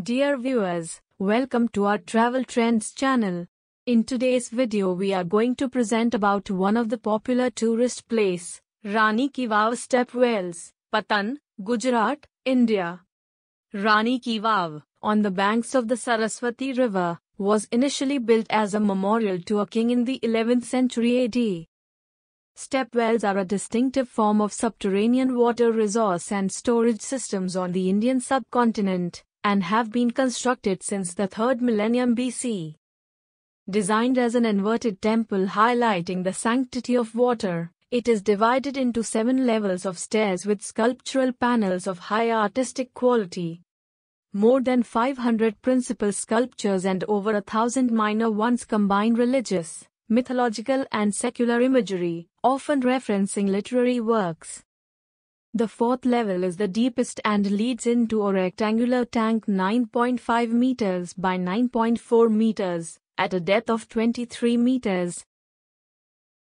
Dear viewers, welcome to our Travel Trendz channel. In today's video we are going to present about one of the popular tourist place, Rani Ki Vav Step Wells, Patan, Gujarat, India. Rani Ki Vav, on the banks of the Saraswati River, was initially built as a memorial to a king in the 11th century AD. Step wells are a distinctive form of subterranean water resource and storage systems on the Indian subcontinent, and have been constructed since the 3rd millennium BC. Designed as an inverted temple highlighting the sanctity of water, it is divided into seven levels of stairs with sculptural panels of high artistic quality. More than 500 principal sculptures and over a thousand minor ones combine religious, mythological and secular imagery, often referencing literary works. The fourth level is the deepest and leads into a rectangular tank 9.5 meters by 9.4 meters, at a depth of 23 meters.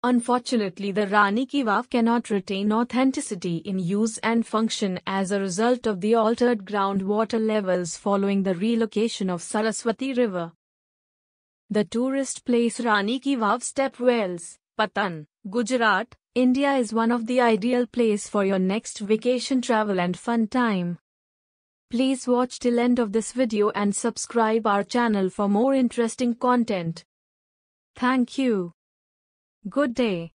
Unfortunately, the Rani Ki Vav cannot retain authenticity in use and function as a result of the altered groundwater levels following the relocation of Saraswati River. The tourist place Rani Ki Vav Step Wells, Patan, Gujarat, India is one of the ideal place for your next vacation travel and fun time. Please watch till end of this video and subscribe our channel for more interesting content. Thank you. Good day.